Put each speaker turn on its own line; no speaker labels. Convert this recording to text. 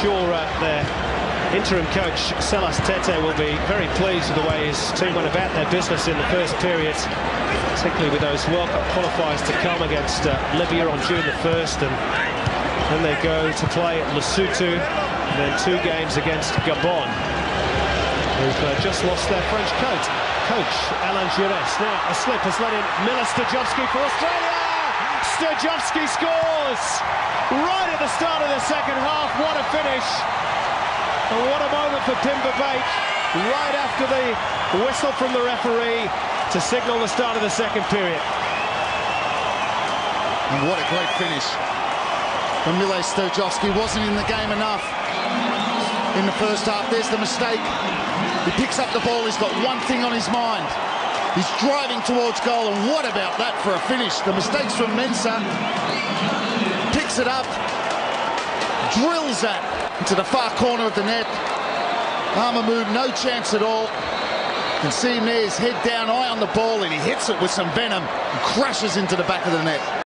sure uh, their interim coach Sellas Tetteh will be very pleased with the way his team went about their business in the first period, particularly with those World Cup qualifiers to come against uh, Libya on June the 1st, and then they go to play Lesotho, and then two games against Gabon, who've uh, just lost their French coach. Coach Alain Giresse. Now a slip has led in Mile Sterjovski for Australia. Sterjovski scores right at the start of the second half. What a finish! And what a moment for Pim Verbeek right after the whistle from the referee to signal the start of the second period.
And what a great finish. But Mile Sterjovski wasn't in the game enough in the first half. There's the mistake. He picks up the ball. He's got one thing on his mind. He's driving towards goal. And what about that for a finish? The mistakes from Mensah. Picks it up. Drills that into the far corner of the net. Armamou, no chance at all. You can see him there, his head down, eye on the ball, and he hits it with some venom and crashes into the back of the net.